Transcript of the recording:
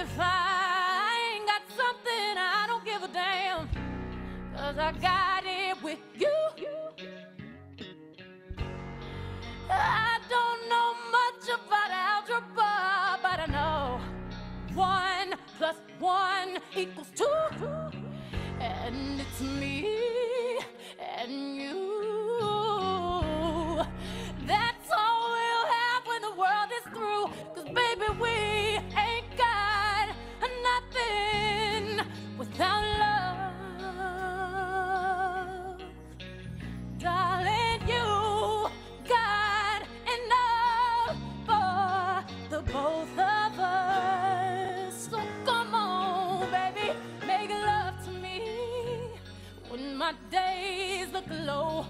If I ain't got something, I don't give a damn. Cause I got it with you. I don't know much about algebra, but I know one plus one equals two. And it's me my days look low.